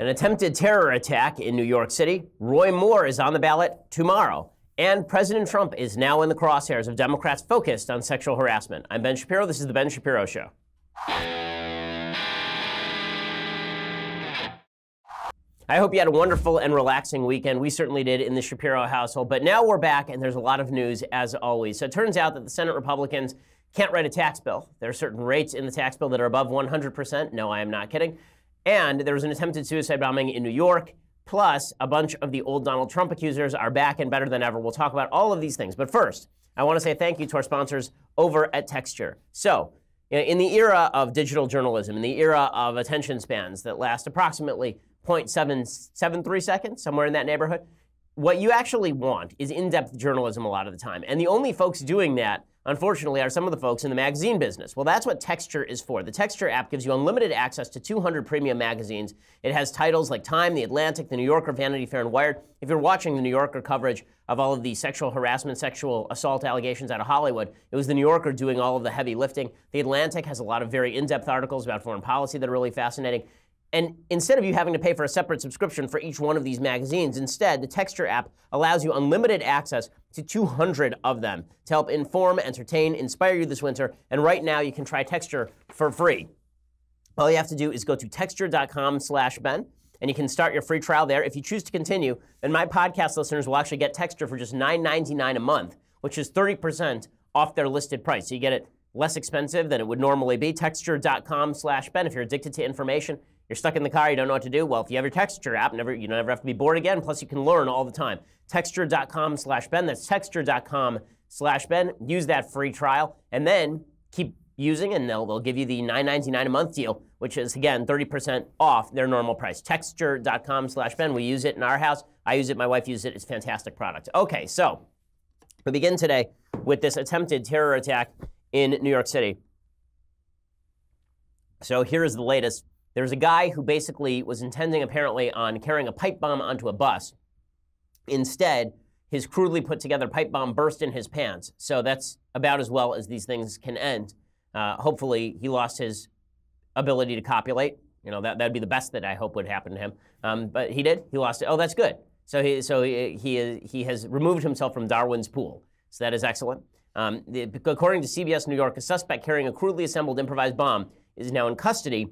An attempted terror attack in New York City. Roy Moore is on the ballot tomorrow. And President Trump is now in the crosshairs of Democrats focused on sexual harassment. I'm Ben Shapiro. This is The Ben Shapiro Show. I hope you had a wonderful and relaxing weekend. We certainly did in the Shapiro household. But now we're back, and there's a lot of news as always. So it turns out that the Senate Republicans can't write a tax bill. There are certain rates in the tax bill that are above 100%. No, I am not kidding. And there was an attempted suicide bombing in New York. Plus, a bunch of the old Donald Trump accusers are back and better than ever. We'll talk about all of these things. But first, I want to say thank you to our sponsors over at Texture. So, in the era of digital journalism, in the era of attention spans that last approximately 0.773 seconds, somewhere in that neighborhood, what you actually want is in depth journalism a lot of the time. And the only folks doing that unfortunately, are some of the folks in the magazine business. Well, that's what Texture is for. The Texture app gives you unlimited access to 200 premium magazines. It has titles like Time, The Atlantic, The New Yorker, Vanity Fair, and Wired. If you're watching the New Yorker coverage of all of the sexual harassment, sexual assault allegations out of Hollywood, it was The New Yorker doing all of the heavy lifting. The Atlantic has a lot of very in depth articles about foreign policy that are really fascinating. And instead of you having to pay for a separate subscription for each one of these magazines, instead, the Texture app allows you unlimited access to 200 of them to help inform, entertain, inspire you this winter. And right now, you can try Texture for free. All you have to do is go to texture.com slash Ben, and you can start your free trial there. If you choose to continue, then my podcast listeners will actually get Texture for just $9.99 a month, which is 30% off their listed price. So you get it less expensive than it would normally be. Texture.com slash Ben. If you're addicted to information, you're stuck in the car, you don't know what to do. Well, if you have your Texture app, never you never have to be bored again. Plus, you can learn all the time. Texture.com slash Ben. That's texture.com slash Ben. Use that free trial and then keep using, and they'll, they'll give you the $9.99 a month deal, which is again 30% off their normal price. Texture.com slash Ben. We use it in our house. I use it. My wife uses it. It's a fantastic product. Okay, so we begin today with this attempted terror attack in New York City. So here is the latest. There's a guy who basically was intending, apparently, on carrying a pipe bomb onto a bus. Instead, his crudely put together pipe bomb burst in his pants. So that's about as well as these things can end. Uh, hopefully, he lost his ability to copulate. You know, that, that'd be the best that I hope would happen to him. Um, but he did. He lost it. Oh, that's good. So he, so he, he, he has removed himself from Darwin's pool. So that is excellent. Um, the, according to CBS New York, a suspect carrying a crudely assembled improvised bomb is now in custody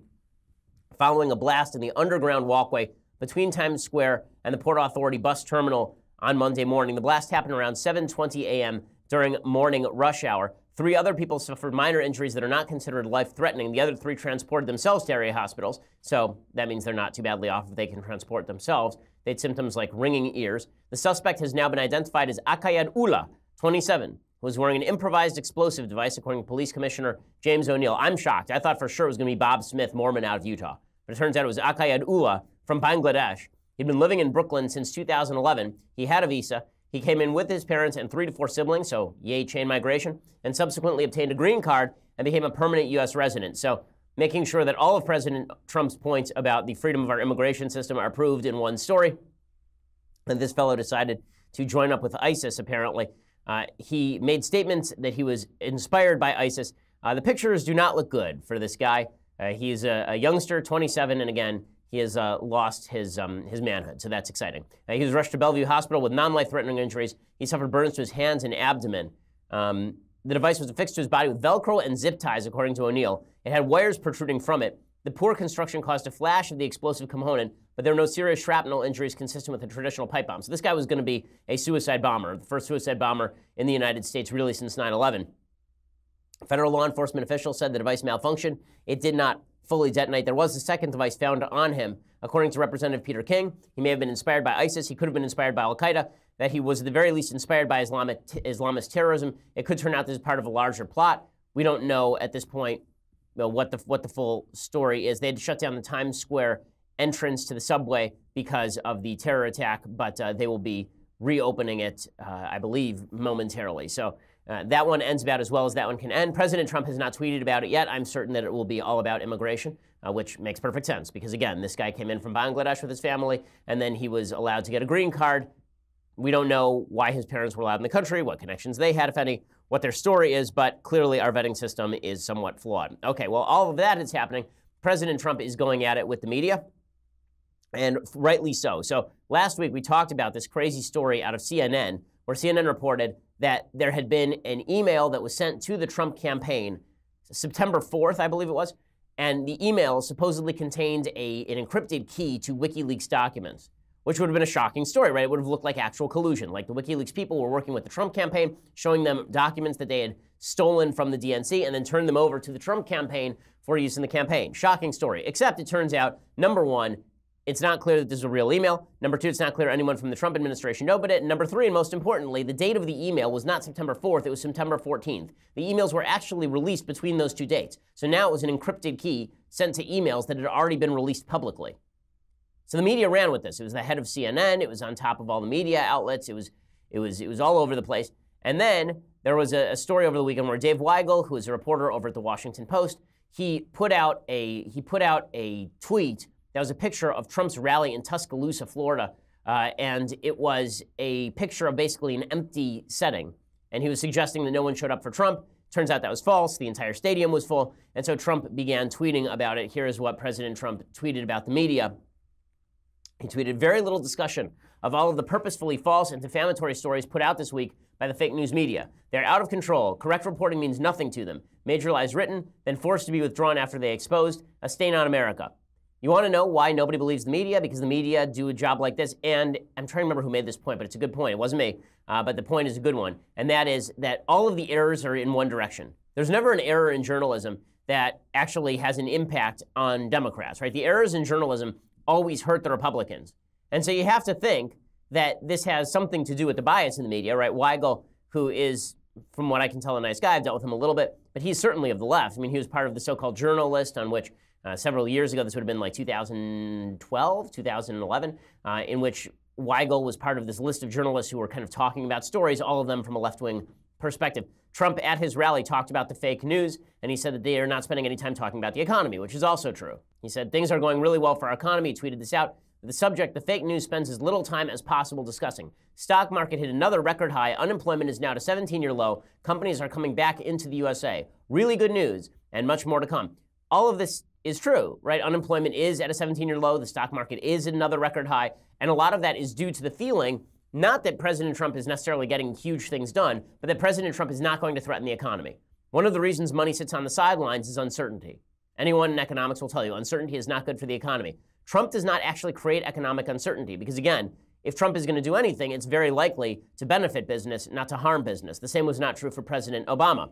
following a blast in the underground walkway between Times Square and the Port Authority bus terminal on Monday morning. The blast happened around 7:20 a.m. during morning rush hour. Three other people suffered minor injuries that are not considered life-threatening. The other three transported themselves to area hospitals, so that means they're not too badly off if they can transport themselves. They had symptoms like ringing ears. The suspect has now been identified as Akayed Ullah, 27, who was wearing an improvised explosive device, according to Police Commissioner James O'Neill. I'm shocked. I thought for sure it was going to be Bob Smith, Mormon out of Utah. But it turns out it was Akayed Ullah from Bangladesh. He'd been living in Brooklyn since 2011. He had a visa. He came in with his parents and three to four siblings, so yay, chain migration, and subsequently obtained a green card and became a permanent U.S. resident. So making sure that all of President Trump's points about the freedom of our immigration system are proved in one story. And this fellow decided to join up with ISIS, apparently. Uh, he made statements that he was inspired by ISIS. Uh, the pictures do not look good for this guy. Uh, he's a, a, youngster, 27, and again, he has uh, lost his, um, his manhood, so that's exciting. Uh, he was rushed to Bellevue Hospital with non life threatening injuries. He suffered burns to his hands and abdomen. Um, the device was affixed to his body with Velcro and zip ties, according to O'Neill. It had wires protruding from it. The poor construction caused a flash of the explosive component, but there were no serious shrapnel injuries consistent with a traditional pipe bomb. So this guy was going to be a suicide bomber, the first suicide bomber in the United States really since 9 11. Federal law enforcement officials said the device malfunctioned. It did not fully detonate. There was a second device found on him. According to Representative Peter King, he may have been inspired by ISIS. He could have been inspired by Al Qaeda. That he was at the very least inspired by Islamic Islamist terrorism. It could turn out this is part of a larger plot. We don't know at this point you know, what the what the full story is. They had to shut down the Times Square entrance to the subway because of the terror attack, but uh, they will be reopening it, uh, I believe, momentarily. So uh, that one ends about as well as that one can end. President Trump has not tweeted about it yet. I'm certain that it will be all about immigration, uh, which makes perfect sense because, again, this guy came in from Bangladesh with his family, and then he was allowed to get a green card. We don't know why his parents were allowed in the country, what connections they had, if any, what their story is, but clearly our vetting system is somewhat flawed. Okay, well, all of that is happening. President Trump is going at it with the media. and rightly so. So last week we talked about this crazy story out of CNN where CNN reported that there had been an email that was sent to the Trump campaign September 4th, I believe it was, and the email supposedly contained a, an encrypted key to WikiLeaks documents, which would have been a shocking story, right? It would have looked like actual collusion. Like the WikiLeaks people were working with the Trump campaign, showing them documents that they had stolen from the DNC and then turned them over to the Trump campaign for use in the campaign. Shocking story. Except it turns out, number one, it's not clear that this is a real email. Number two, it's not clear anyone from the Trump administration know about it. Number three, and most importantly, the date of the email was not September 4th, it was September 14th. The emails were actually released between those two dates. So now it was an encrypted key sent to emails that had already been released publicly. So the media ran with this. It was the head of CNN, it was on top of all the media outlets, it was, it was, it was all over the place. And then there was a, a story over the weekend where Dave Weigel, who is a reporter over at the Washington Post, he put out a, he put out a tweet that was a picture of Trump's rally in Tuscaloosa, Florida. Uh, and it was a picture of basically an empty setting. And he was suggesting that no one showed up for Trump. Turns out that was false. The entire stadium was full. And so Trump began tweeting about it. Here is what President Trump tweeted about the media. He tweeted very little discussion of all of the purposefully false and defamatory stories put out this week by the fake news media. They're out of control. Correct reporting means nothing to them. Major lies written, then forced to be withdrawn after they exposed, a stain on America. You want to know why nobody believes the media? Because the media do a job like this. And I'm trying to remember who made this point, but it's a good point. It wasn't me, uh, but the point is a good one. And that is that all of the errors are in one direction. There's never an error in journalism that actually has an impact on Democrats, right? The errors in journalism always hurt the Republicans. And so you have to think that this has something to do with the bias in the media, right? Weigel, who is, from what I can tell, a nice guy, I've dealt with him a little bit, but he's certainly of the left. I mean, he was part of the so called JournoList on which uh, several years ago, this would have been like 2012, 2011, uh, in which Weigel was part of this list of journalists who were kind of talking about stories, all of them from a left wing perspective. Trump at his rally talked about the fake news, and he said that they are not spending any time talking about the economy, which is also true. He said, Things are going really well for our economy. He tweeted this out. The subject, the fake news, spends as little time as possible discussing. Stock market hit another record high. Unemployment is now at a 17 year low. Companies are coming back into the USA. Really good news, and much more to come. All of this is true, right? Unemployment is at a 17 year low, the stock market is at another record high, and a lot of that is due to the feeling not that President Trump is necessarily getting huge things done, but that President Trump is not going to threaten the economy. One of the reasons money sits on the sidelines is uncertainty. Anyone in economics will tell you uncertainty is not good for the economy. Trump does not actually create economic uncertainty because, again, if Trump is going to do anything, it's very likely to benefit business, not to harm business. The same was not true for President Obama.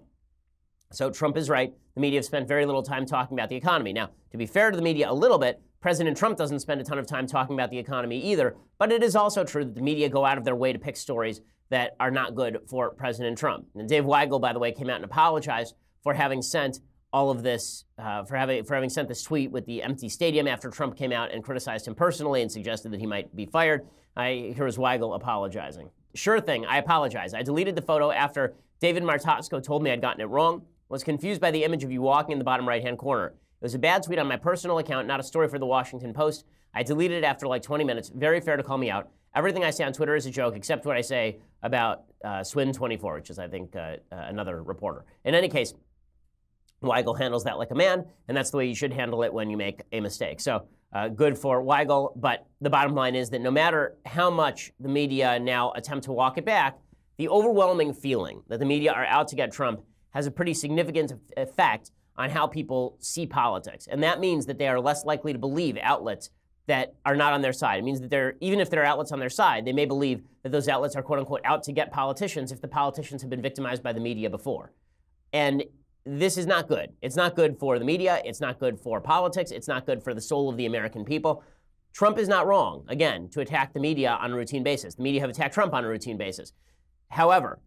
So Trump is right. The media have spent very little time talking about the economy. Now, to be fair to the media a little bit, President Trump doesn't spend a ton of time talking about the economy either. But it is also true that the media go out of their way to pick stories that are not good for President Trump. And Dave Weigel, by the way, came out and apologized for having sent all of this, uh, for having for having sent this tweet with the empty stadium after Trump came out and criticized him personally and suggested that he might be fired. I here is Weigel apologizing. Sure thing, I apologize. I deleted the photo after David Martosko told me I'd gotten it wrong was confused by the image of you walking in the bottom right hand corner. It was a bad tweet on my personal account, not a story for the Washington Post. I deleted it after like 20 minutes. Very fair to call me out. Everything I say on Twitter is a joke, except what I say about uh, Swin24, which is, I think, uh, uh, another reporter. In any case, Weigel handles that like a man, and that's the way you should handle it when you make a mistake. So, uh, good for Weigel, but the bottom line is that no matter how much the media now attempt to walk it back, the overwhelming feeling that the media are out to get Trump has a pretty significant effect on how people see politics. And that means that they are less likely to believe outlets that are not on their side. It means that they're, even if there are outlets on their side, they may believe that those outlets are quote unquote out to get politicians if the politicians have been victimized by the media before. And this is not good. It's not good for the media. It's not good for politics. It's not good for the soul of the American people. Trump is not wrong, again, to attack the media on a routine basis. The media have attacked Trump on a routine basis. However,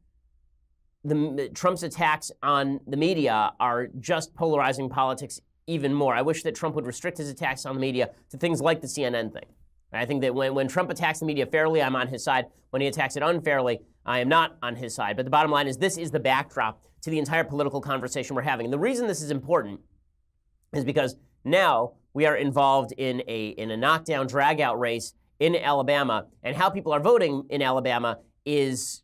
the, Trump's attacks on the media are just polarizing politics even more. I wish that Trump would restrict his attacks on the media to things like the CNN thing. I think that when, when Trump attacks the media fairly, I'm on his side. When he attacks it unfairly, I am not on his side. But the bottom line is this is the backdrop to the entire political conversation we're having. And the reason this is important is because now we are involved in a, in a knockdown, drag out race in Alabama. And how people are voting in Alabama is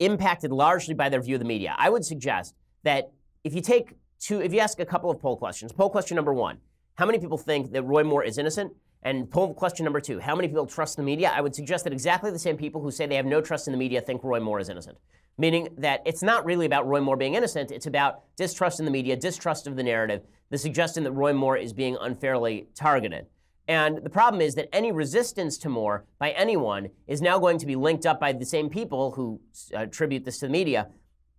impacted largely by their view of the media. I would suggest that if you take two, if you ask a couple of poll questions, poll question number one, how many people think that Roy Moore is innocent? And poll question number two How many people trust the media? I would suggest that exactly the same people who say they have no trust in the media think Roy Moore is innocent. Meaning that it's not really about Roy Moore being innocent, it's about distrust in the media, distrust of the narrative, the suggestion that Roy Moore is being unfairly targeted. And the problem is that any resistance to Moore by anyone is now going to be linked up by the same people who uh, attribute this to the media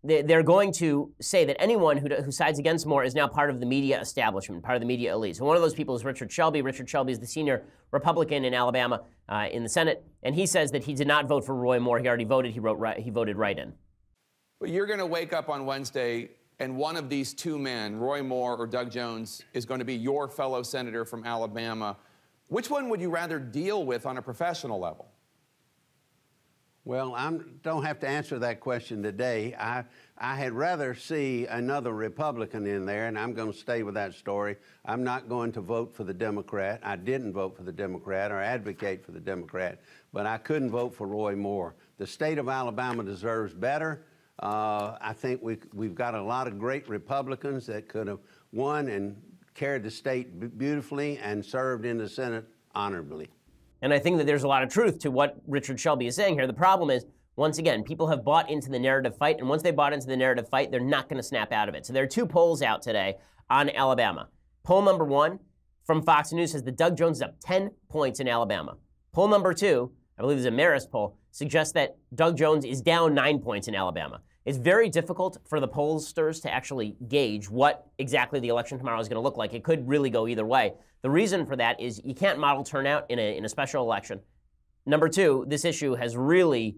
they're going to say that anyone who, who sides against Moore is now part of the media establishment, part of the media elite. So one of those people is Richard Shelby. Richard Shelby is the senior Republican in Alabama uh, in the Senate, and he says that he did not vote for Roy Moore. He already voted. He wrote. Right, he voted right in. Well, you're going to wake up on Wednesday, and one of these two men, Roy Moore or Doug Jones, is going to be your fellow senator from Alabama. Which one would you rather deal with on a professional level? Well, I don't have to answer that question today. I, I had rather see another Republican in there, and I'm going to stay with that story. I'm not going to vote for the Democrat. I didn't vote for the Democrat or advocate for the Democrat, but I couldn't vote for Roy Moore. The state of Alabama deserves better. Uh, I think we, we've got a lot of great Republicans that could have won and carried the state beautifully and served in the Senate honorably. And I think that there's a lot of truth to what Richard Shelby is saying here. The problem is, once again, people have bought into the narrative fight, and once they bought into the narrative fight, they're not going to snap out of it. So there are two polls out today on Alabama. Poll number one from Fox News says that Doug Jones is up 10 points in Alabama. Poll number two, I believe is a Marist poll, suggests that Doug Jones is down nine points in Alabama. It's very difficult for the pollsters to actually gauge what exactly the election tomorrow is going to look like. It could really go either way. The reason for that is you can't model turnout in a, in a special election. Number two, this issue has really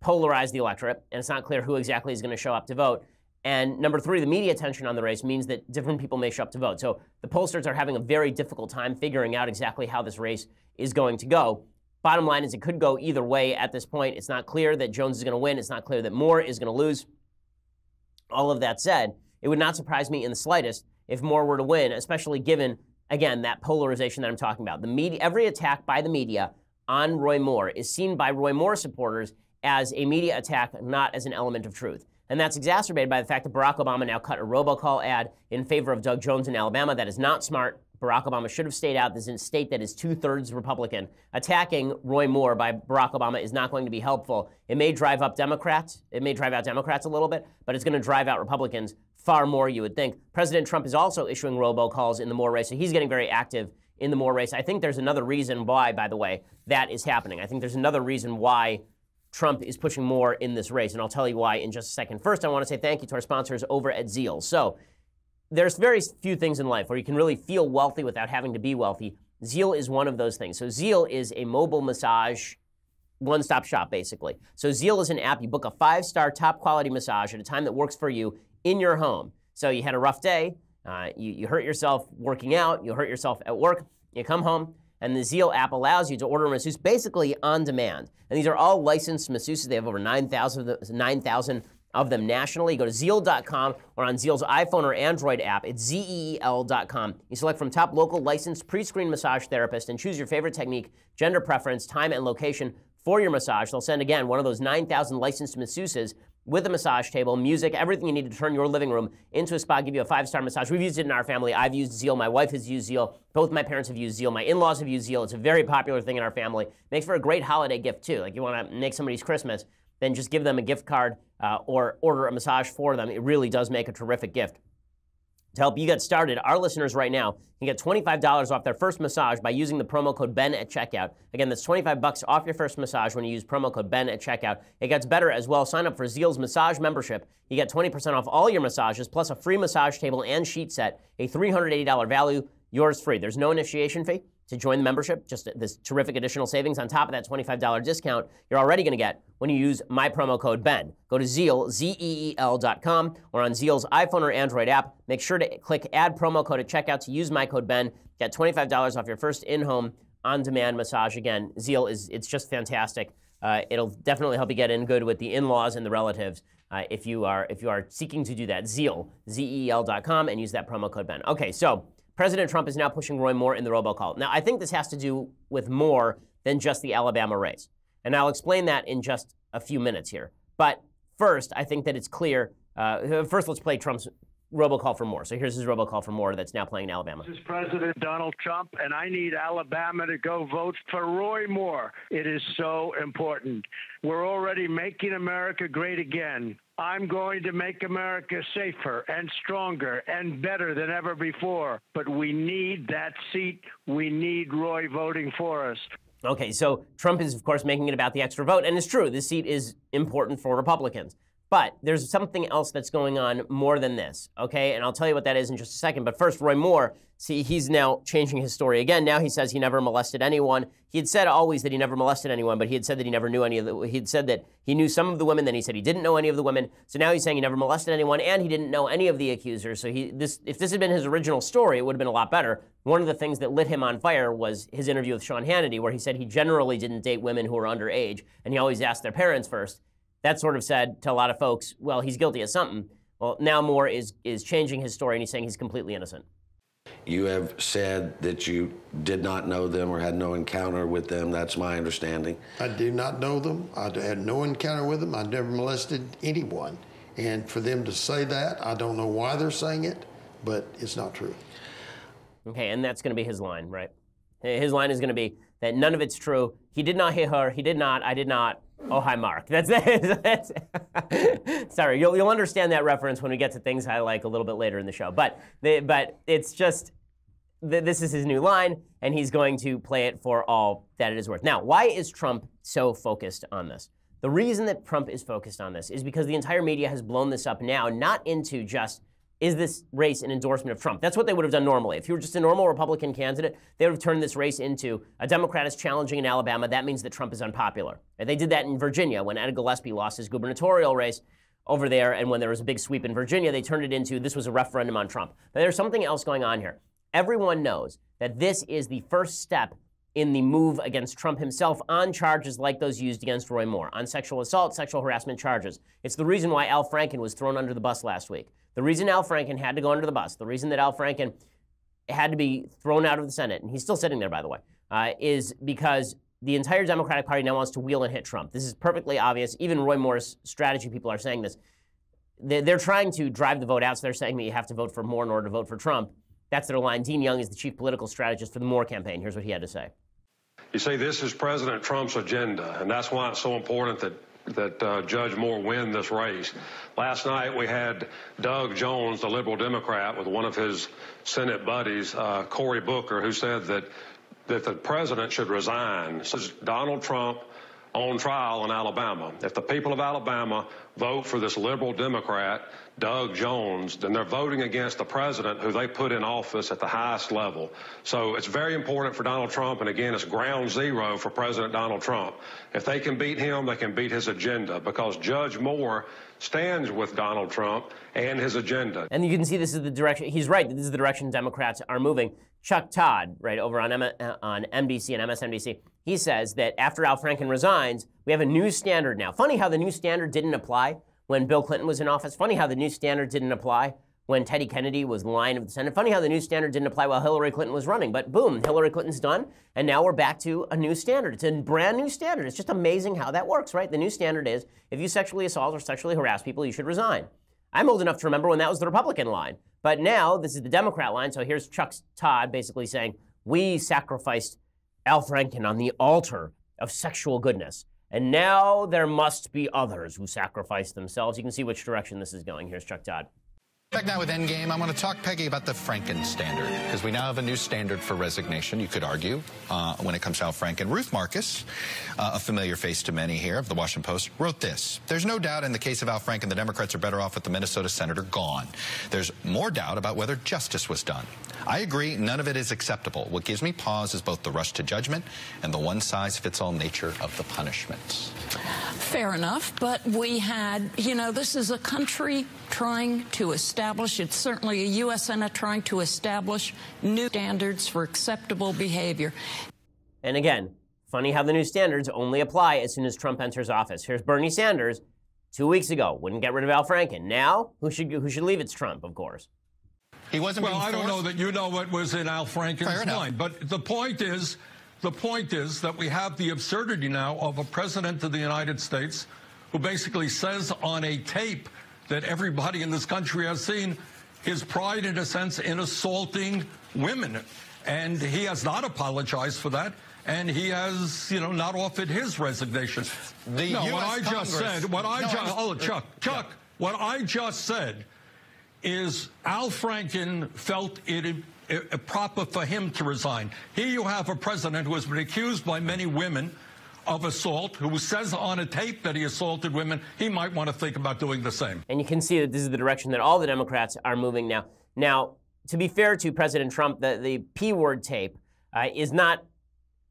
polarized the electorate, and it's not clear who exactly is going to show up to vote. And number three, the media attention on the race means that different people may show up to vote. So the pollsters are having a very difficult time figuring out exactly how this race is going to go. Bottom line is it could go either way at this point. It's not clear that Jones is going to win. It's not clear that Moore is going to lose. All of that said, it would not surprise me in the slightest if Moore were to win, especially given, again, that polarization that I'm talking about. The media, every attack by the media on Roy Moore is seen by Roy Moore supporters as a media attack, not as an element of truth. And that's exacerbated by the fact that Barack Obama now cut a robocall ad in favor of Doug Jones in Alabama. That is not smart. Barack Obama should have stayed out. This is a state that is two thirds Republican. Attacking Roy Moore by Barack Obama is not going to be helpful. It may drive up Democrats. It may drive out Democrats a little bit, but it's going to drive out Republicans far more, you would think. President Trump is also issuing robocalls in the Moore race, so he's getting very active in the Moore race. I think there's another reason why, by the way, that is happening. I think there's another reason why Trump is pushing more in this race, and I'll tell you why in just a second. First, I want to say thank you to our sponsors over at Zeel. So, there's very few things in life where you can really feel wealthy without having to be wealthy. Zeel is one of those things. So Zeel is a mobile massage one-stop shop basically. So Zeel is an app you book a 5-star top quality massage at a time that works for you in your home. So you had a rough day, uh, you, you hurt yourself working out, you hurt yourself at work, you come home, and the Zeel app allows you to order a masseuse basically on demand. And these are all licensed masseuses. They have over 9,000 9, of them nationally. Go to zeel.com or on Zeel's iPhone or Android app. It's zeel.com. You select from top local licensed pre-screened massage therapist and choose your favorite technique, gender preference, time, and location for your massage. They'll send again one of those 9,000 licensed masseuses with a massage table, music, everything you need to turn your living room into a spa, give you a five star massage. We've used it in our family. I've used Zeel. My wife has used Zeel. Both my parents have used Zeel. My in laws have used Zeel. It's a very popular thing in our family. Makes for a great holiday gift, too. Like you want to make somebody's Christmas then just give them a gift card uh, or order a massage for them. It really does make a terrific gift. To help you get started, our listeners right now can get $25 off their first massage by using the promo code BEN at checkout. Again, that's 25 bucks off your first massage when you use promo code BEN at checkout. It gets better as well. Sign up for Zeel's massage membership. You get 20% off all your massages, plus a free massage table and sheet set, a $380 value, yours free. There's no initiation fee to join the membership, just this terrific additional savings on top of that $25 discount you're already going to get when you use my promo code BEN. Go to Zeel, Z-E-E-L dot com, or on Zeel's iPhone or Android app. Make sure to click add promo code at checkout to use my code BEN. Get $25 off your first in-home on-demand massage. Again, Zeel is it's just fantastic. Uh, it'll definitely help you get in good with the in-laws and the relatives uh, if you are if you are seeking to do that. Zeel, Z-E-E-L dot com, and use that promo code BEN. Okay, so President Trump is now pushing Roy Moore in the robocall. Now, I think this has to do with more than just the Alabama race. And I'll explain that in just a few minutes here. But first, I think that it's clear. Uh, first, let's play Trump's robocall for more. So here's his robocall for more that's now playing in Alabama. This is President Donald Trump, and I need Alabama to go vote for Roy Moore. It is so important. We're already making America great again. I'm going to make America safer and stronger and better than ever before. But we need that seat. We need Roy voting for us. Okay, so Trump is, of course, making it about the extra vote. And it's true, this seat is important for Republicans. But there's something else that's going on more than this, okay? And I'll tell you what that is in just a second. But first, Roy Moore, see, he's now changing his story again. Now he says he never molested anyone. He had said always that he never molested anyone, but he had said that he never knew any of the, he had said that he knew some of the women, then he said he didn't know any of the women. So now he's saying he never molested anyone and he didn't know any of the accusers. So he, this, if this had been his original story, it would have been a lot better. One of the things that lit him on fire was his interview with Sean Hannity, where he said he generally didn't date women who were underage and he always asked their parents first that sort of said to a lot of folks, well, he's guilty of something. Well, now Moore is, is changing his story and he's saying he's completely innocent. You have said that you did not know them or had no encounter with them. That's my understanding. I do not know them. I had no encounter with them. I never molested anyone. And for them to say that, I don't know why they're saying it, but it's not true. Okay, and that's going to be his line, right? His line is going to be that none of it's true. He did not hit her. He did not. I did not. Oh, hi, Mark. That's it. Sorry, you'll, you'll understand that reference when we get to things I like a little bit later in the show. But, they, but it's just, this is his new line, and he's going to play it for all that it is worth. Now, why is Trump so focused on this? The reason that Trump is focused on this is because the entire media has blown this up now, not into just is this race an endorsement of Trump? That's what they would have done normally. If you were just a normal Republican candidate, they would have turned this race into a Democrat is challenging in Alabama. That means that Trump is unpopular. And they did that in Virginia when Ed Gillespie lost his gubernatorial race over there. And when there was a big sweep in Virginia, they turned it into this was a referendum on Trump. But there's something else going on here. Everyone knows that this is the first step in the move against Trump himself on charges like those used against Roy Moore, on sexual assault, sexual harassment charges. It's the reason why Al Franken was thrown under the bus last week. The reason Al Franken had to go under the bus, the reason that Al Franken had to be thrown out of the Senate, and he's still sitting there, by the way, uh, is because the entire Democratic Party now wants to wheel and hit Trump. This is perfectly obvious. Even Roy Moore's strategy people are saying this. They're trying to drive the vote out, so they're saying that you have to vote for Moore in order to vote for Trump. That's their line. Dean Young is the chief political strategist for the Moore campaign. Here's what he had to say. You see, this is President Trump's agenda, and that's why it's so important that that uh, Judge Moore win this race. Last night we had Doug Jones, the liberal Democrat, with one of his Senate buddies, uh, Cory Booker, who said that that the president should resign. Is Donald Trump on trial in Alabama. If the people of Alabama vote for this liberal Democrat, Doug Jones, then they're voting against the president who they put in office at the highest level. So it's very important for Donald Trump, and again, it's ground zero for President Donald Trump. If they can beat him, they can beat his agenda because Judge Moore stands with Donald Trump and his agenda. And you can see this is the direction, he's right, this is the direction Democrats are moving. Chuck Todd, right, over on, M- uh, on NBC and MSNBC, he says that after Al Franken resigns, we have a new standard now. Funny how the new standard didn't apply when Bill Clinton was in office. Funny how the new standard didn't apply when Teddy Kennedy was line of the Senate. Funny how the new standard didn't apply while Hillary Clinton was running. But boom, Hillary Clinton's done, and now we're back to a new standard. It's a brand new standard. It's just amazing how that works, right? The new standard is if you sexually assault or sexually harass people, you should resign. I'm old enough to remember when that was the Republican line. But now this is the Democrat line. So here's Chuck Todd basically saying, We sacrificed Al Franken on the altar of sexual goodness. And now there must be others who sacrifice themselves. You can see which direction this is going. Here's Chuck Todd. Back now with Endgame, I want to talk, Peggy, about the Franken standard, because we now have a new standard for resignation, you could argue, uh, when it comes to Al Franken. Ruth Marcus, uh, a familiar face to many here of the Washington Post, wrote this. There's no doubt in the case of Al Franken, the Democrats are better off with the Minnesota senator gone. There's more doubt about whether justice was done. I agree, none of it is acceptable. What gives me pause is both the rush to judgment and the one-size-fits-all nature of the punishments. Fair enough, but we had, you know, this is a country trying to establish, it's certainly a U.S. Senate trying to establish new standards for acceptable behavior. And again, funny how the new standards only apply as soon as Trump enters office. Here's Bernie Sanders two weeks ago, wouldn't get rid of Al Franken. Now, who should, who should leave? It's Trump, of course. He wasn't well, I don't know that you know what was in Al Franken's mind, but the point is, the point is that we have the absurdity now of a president of the United States who basically says on a tape that everybody in this country has seen, his pride, in a sense, in assaulting women. And he has not apologized for that. And he has, you know, not offered his resignation. The no, US what I just said, what I No, just, oh, Chuck, Chuck, what I just said is Al Franken felt it proper for him to resign. Here you have a president who has been accused by many women of assault, who says on a tape that he assaulted women. He might want to think about doing the same. And you can see that this is the direction that all the Democrats are moving now. Now, to be fair to President Trump, the, the P word tape uh, is not.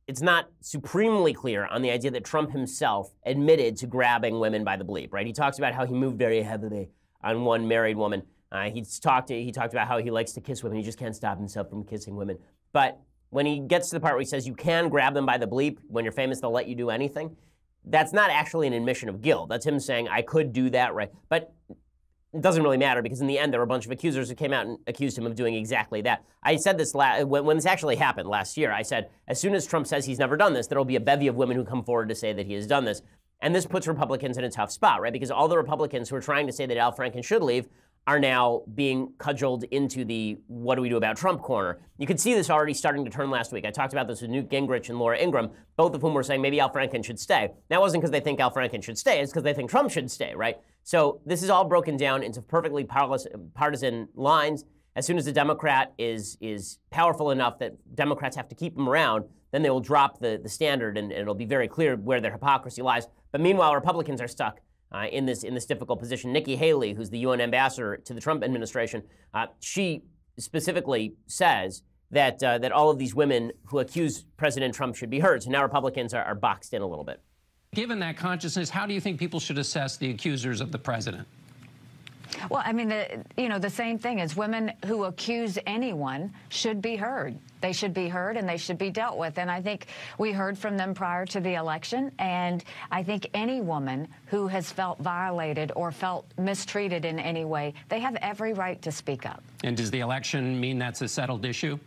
It's not supremely clear on the idea that Trump himself admitted to grabbing women by the bleep, right? He talks about how he moved very heavily on one married woman. Uh, he's talked. He talked about how he likes to kiss women. He just can't stop himself from kissing women. But when he gets to the part where he says you can grab them by the bleep when you're famous, they'll let you do anything. That's not actually an admission of guilt. That's him saying I could do that, right? But it doesn't really matter because in the end there were a bunch of accusers who came out and accused him of doing exactly that. I said this la- when, when this actually happened last year. I said as soon as Trump says he's never done this, there will be a bevy of women who come forward to say that he has done this. And this puts Republicans in a tough spot, right? Because all the Republicans who are trying to say that Al Franken should leave are now being cudgeled into the what do we do about Trump corner. You could see this already starting to turn last week. I talked about this with Newt Gingrich and Laura Ingraham, both of whom were saying maybe Al Franken should stay. That wasn't because they think Al Franken should stay, it's because they think Trump should stay, right? So this is all broken down into perfectly partisan lines. As soon as a Democrat is is powerful enough that Democrats have to keep him around, then they will drop the, the standard and, and it'll be very clear where their hypocrisy lies. But meanwhile, Republicans are stuck uh, in this in this difficult position. Nikki Haley, who's the UN ambassador to the Trump administration, uh, she specifically says that uh, that all of these women who accuse President Trump should be heard. So now Republicans are, are boxed in a little bit. Given that consciousness, how do you think people should assess the accusers of the president? Well, I mean, the, you know, the same thing is women who accuse anyone should be heard. They should be heard and they should be dealt with. And I think we heard from them prior to the election. And I think any woman who has felt violated or felt mistreated in any way, they have every right to speak up. And does the election mean that's a settled issue?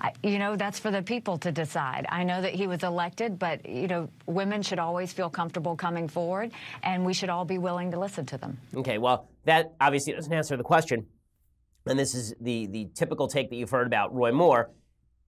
I, you know, that's for the people to decide. I know that he was elected, but, you know, women should always feel comfortable coming forward, and we should all be willing to listen to them. Okay, well, that obviously doesn't answer the question. And this is the, the typical take that you've heard about Roy Moore.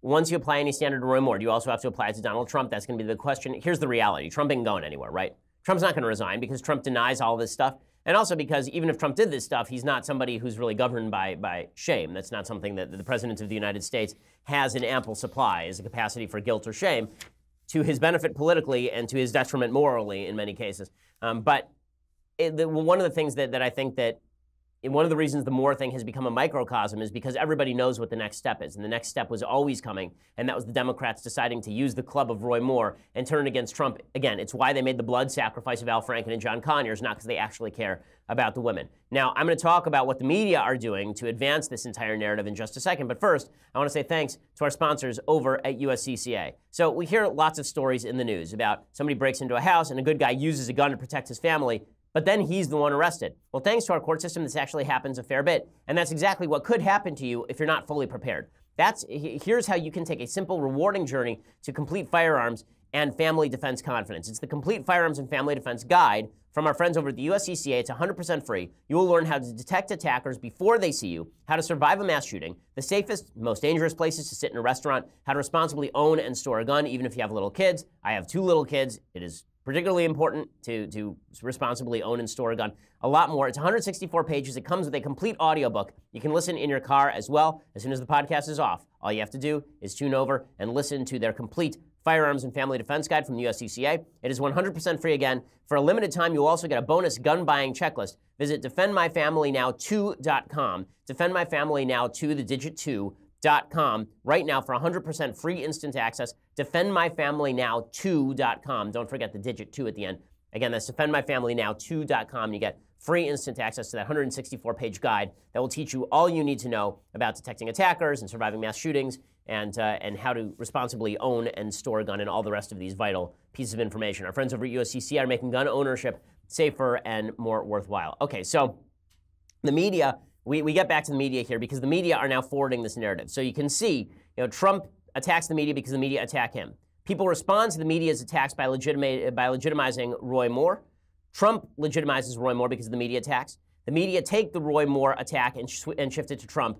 Once you apply any standard to Roy Moore, do you also have to apply it to Donald Trump? That's going to be the question. Here's the reality Trump ain't going anywhere, right? Trump's not going to resign because Trump denies all this stuff. And also because even if Trump did this stuff, he's not somebody who's really governed by, by shame. That's not something that the President of the United States has an ample supply as a capacity for guilt or shame to his benefit politically and to his detriment morally in many cases. Um, but it, the, one of the things that, that I think that and one of the reasons the Moore thing has become a microcosm is because everybody knows what the next step is. And the next step was always coming. And that was the Democrats deciding to use the club of Roy Moore and turn against Trump. Again, it's why they made the blood sacrifice of Al Franken and John Conyers, not because they actually care about the women. Now, I'm going to talk about what the media are doing to advance this entire narrative in just a second. But first, I want to say thanks to our sponsors over at USCCA. So we hear lots of stories in the news about somebody breaks into a house and a good guy uses a gun to protect his family but then he's the one arrested. Well, thanks to our court system, this actually happens a fair bit. And that's exactly what could happen to you if you're not fully prepared. That's, here's how you can take a simple, rewarding journey to complete firearms and family defense confidence. It's the Complete Firearms and Family Defense Guide from our friends over at the USCCA. It's 100% free. You will learn how to detect attackers before they see you, how to survive a mass shooting, the safest, most dangerous places to sit in a restaurant, how to responsibly own and store a gun, even if you have little kids. I have two little kids. It is particularly important to, to responsibly own and store a gun. A lot more. It's 164 pages. It comes with a complete audiobook. You can listen in your car as well. As soon as the podcast is off, all you have to do is tune over and listen to their complete Firearms and Family Defense Guide from the USCCA. It is 100% free again. For a limited time, you'll also get a bonus gun buying checklist. Visit defendmyfamilynow2.com. Defend My Family Now 2, the digit 2 defendmyfamilynow2.com right now for 100% free instant access. Defendmyfamilynow2.com. Don't forget the digit 2 at the end. Again, that's defendmyfamilynow2.com. You get free instant access to that 164 page guide that will teach you all you need to know about detecting attackers and surviving mass shootings and, uh, and how to responsibly own and store a gun and all the rest of these vital pieces of information. Our friends over at USCC are making gun ownership safer and more worthwhile. Okay, so the media we, we get back to the media here because the media are now forwarding this narrative. So you can see, you know, Trump attacks the media because the media attack him. People respond to the media's attacks by, by legitimizing Roy Moore. Trump legitimizes Roy Moore because of the media attacks. The media take the Roy Moore attack and, sh- and shift it to Trump,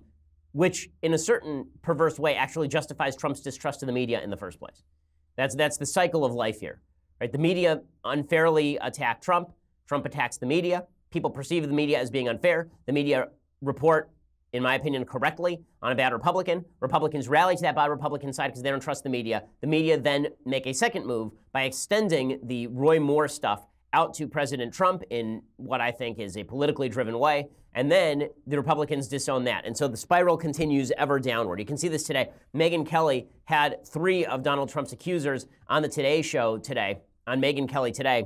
which, in a certain perverse way, actually justifies Trump's distrust of the media in the first place. That's, that's the cycle of life here. Right? The media unfairly attack Trump. Trump attacks the media. People perceive the media as being unfair. The media report, in my opinion, correctly on a bad Republican. Republicans rally to that bad Republican side because they don't trust the media. The media then make a second move by extending the Roy Moore stuff out to President Trump in what I think is a politically driven way. And then the Republicans disown that. And so the spiral continues ever downward. You can see this today. Megyn Kelly had three of Donald Trump's accusers on the Today Show today, on Megyn Kelly today.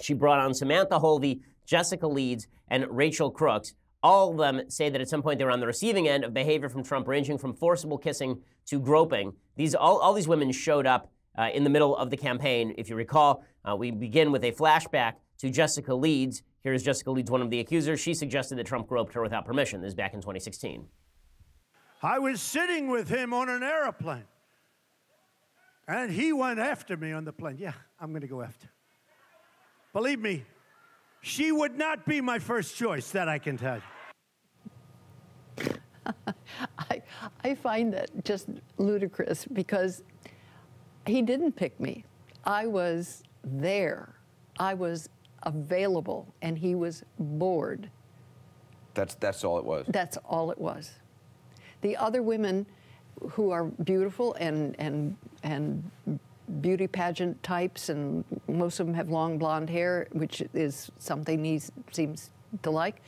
She brought on Samantha Holvey, Jessica Leeds, and Rachel Crooks. All of them say that at some point they were on the receiving end of behavior from Trump, ranging from forcible kissing to groping. These all, all these women showed up uh, in the middle of the campaign. If you recall, uh, we begin with a flashback to Jessica Leeds. Here's Jessica Leeds, one of the accusers. She suggested that Trump groped her without permission. This is back in 2016. I was sitting with him on an airplane, and he went after me on the plane. Yeah, I'm going to go after. Believe me, she would not be my first choice, that I can tell you. I, I find that just ludicrous because he didn't pick me. I was there. I was available, and he was bored. That's, that's all it was. That's all it was. The other women who are beautiful and, and, and beauty pageant types, and most of them have long blonde hair, which is something he seems to like.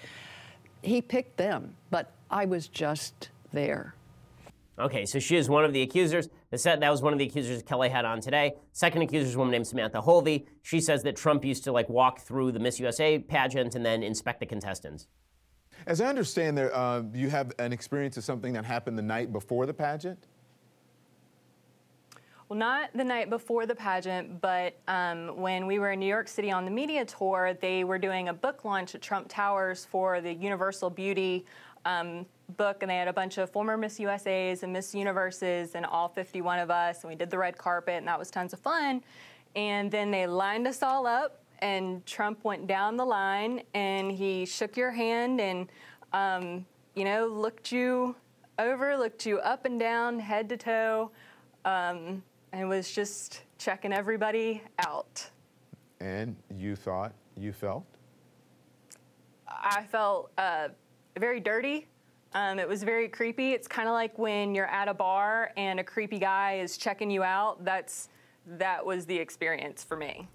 He picked them, but I was just there. Okay, so she is one of the accusers. The said that was one of the accusers Kelly had on today. Second accuser is a woman named Samantha Holvey. She says that Trump used to like walk through the Miss USA pageant and then inspect the contestants. As I understand, there uh, you have an experience of something that happened the night before the pageant. Well, not the night before the pageant, but um, when we were in New York City on the media tour, they were doing a book launch at Trump Towers for the Universal Beauty um, book, and they had a bunch of former Miss USAs and Miss Universes, and all 51 of us, and we did the red carpet, and that was tons of fun. And then they lined us all up, and Trump went down the line, and he shook your hand, and um, you know, looked you over, looked you up and down, head to toe. Um, and was just checking everybody out. And you thought, you felt? I felt uh, very dirty. Um, it was very creepy. It's kind of like when you're at a bar and a creepy guy is checking you out. That's that was the experience for me.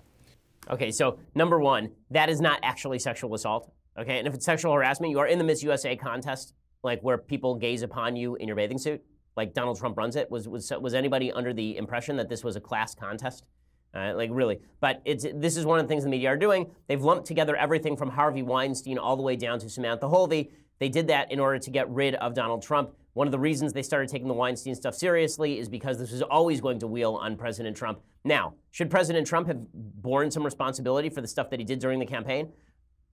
Okay, so number one, that is not actually sexual assault. Okay, and if it's sexual harassment, you are in the Miss USA contest, like where people gaze upon you in your bathing suit like Donald Trump runs it? Was was was anybody under the impression that this was a class contest? Uh, like really, but it's this is one of the things the media are doing. They've lumped together everything from Harvey Weinstein all the way down to Samantha Holvey. They did that in order to get rid of Donald Trump. One of the reasons they started taking the Weinstein stuff seriously is because this was always going to wheel on President Trump. Now, should President Trump have borne some responsibility for the stuff that he did during the campaign?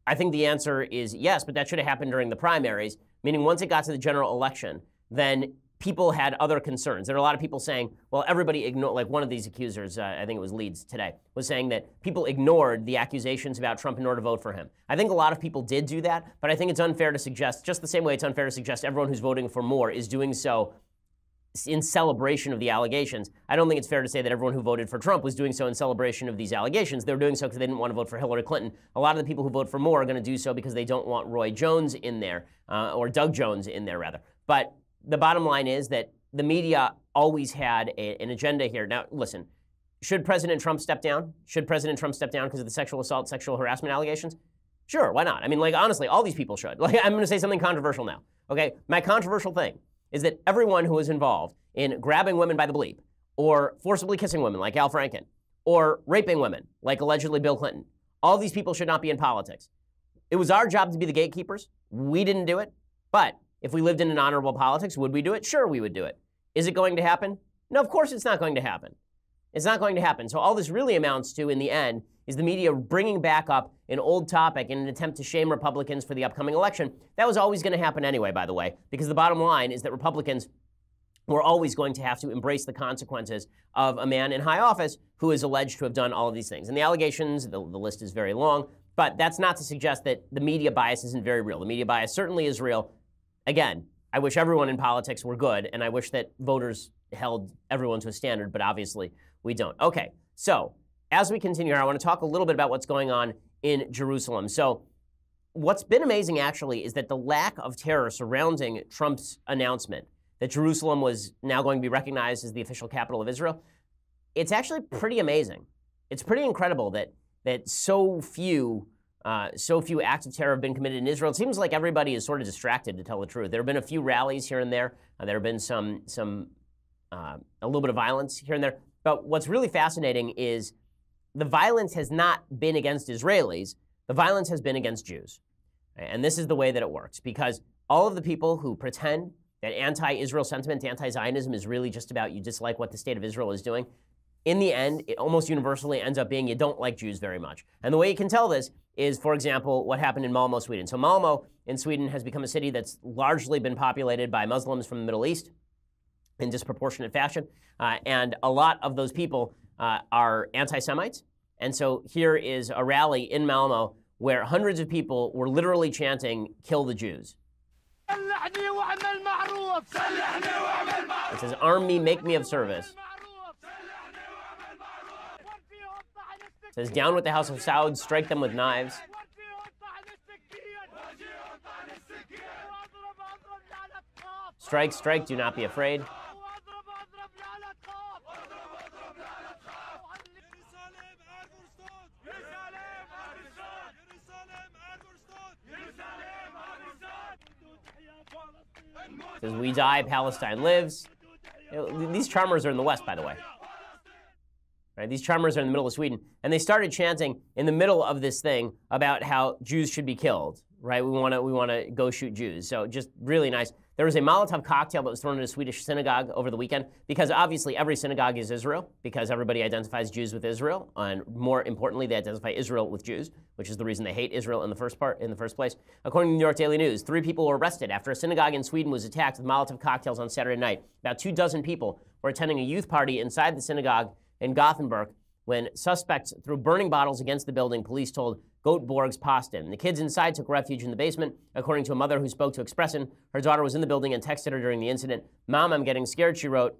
I think the answer is yes, but that should have happened during the primaries, meaning once it got to the general election, then people had other concerns. There are a lot of people saying, well, everybody ignored, like one of these accusers, uh, I think it was Leeds today, was saying that people ignored the accusations about Trump in order to vote for him. I think a lot of people did do that, but I think it's unfair to suggest, just the same way it's unfair to suggest everyone who's voting for Moore is doing so in celebration of the allegations. I don't think it's fair to say that everyone who voted for Trump was doing so in celebration of these allegations. They're doing so because they didn't want to vote for Hillary Clinton. A lot of the people who vote for Moore are going to do so because they don't want Roy Jones in there, uh, or Doug Jones in there, rather. But the bottom line is that the media always had a, an agenda here. Now, listen, should President Trump step down? Should President Trump step down because of the sexual assault, sexual harassment allegations? Sure, why not? I mean, like, honestly, all these people should. Like, I'm going to say something controversial now. Okay? My controversial thing is that everyone who was involved in grabbing women by the bleep, or forcibly kissing women, like Al Franken, or raping women, like allegedly Bill Clinton, all these people should not be in politics. It was our job to be the gatekeepers. We didn't do it. But if we lived in an honorable politics, would we do it? Sure, we would do it. Is it going to happen? No, of course it's not going to happen. It's not going to happen. So all this really amounts to, in the end, is the media bringing back up an old topic in an attempt to shame Republicans for the upcoming election. That was always going to happen anyway, by the way, because the bottom line is that Republicans were always going to have to embrace the consequences of a man in high office who is alleged to have done all of these things. And the allegations, the, the list is very long. But that's not to suggest that the media bias isn't very real. The media bias certainly is real. Again, I wish everyone in politics were good, and I wish that voters held everyone to a standard, but obviously we don't. Okay, so as we continue I want to talk a little bit about what's going on in Jerusalem. So, what's been amazing actually is that the lack of terror surrounding Trump's announcement that Jerusalem was now going to be recognized as the official capital of Israel, it's actually pretty amazing. It's pretty incredible that that so few uh, so few acts of terror have been committed in Israel. It seems like everybody is sort of distracted, to tell the truth. There have been a few rallies here and there. Uh, there have been some some uh, a little bit of violence here and there. But what's really fascinating is the violence has not been against Israelis. The violence has been against Jews, and this is the way that it works because all of the people who pretend that anti-Israel sentiment, anti-Zionism is really just about you dislike what the state of Israel is doing in the end, it almost universally ends up being you don't like Jews very much. And the way you can tell this is, for example, what happened in Malmo, Sweden. So, Malmo in Sweden has become a city that's largely been populated by Muslims from the Middle East in disproportionate fashion. Uh, and a lot of those people uh, are anti Semites. And so, here is a rally in Malmo where hundreds of people were literally chanting, Kill the Jews. It says, Arm me, make me of service. Says, Down with the house of Saud, strike them with knives. Strike, strike, do not be afraid. says, We die, Palestine lives. These charmers are in the West, by the way. Right? These charmers are in the middle of Sweden, and they started chanting in the middle of this thing about how Jews should be killed. Right? We want to we want to go shoot Jews. So just really nice. There was a Molotov cocktail that was thrown in a Swedish synagogue over the weekend because obviously every synagogue is Israel because everybody identifies Jews with Israel, and more importantly, they identify Israel with Jews, which is the reason they hate Israel in the first part in the first place. According to the New York Daily News, three people were arrested after a synagogue in Sweden was attacked with Molotov cocktails on Saturday night. About two dozen people were attending a youth party inside the synagogue in Gothenburg when suspects threw burning bottles against the building, police told Göteborgs Posten. The kids inside took refuge in the basement. According to a mother who spoke to Expressen, her daughter was in the building and texted her during the incident. Mom, I'm getting scared, she wrote.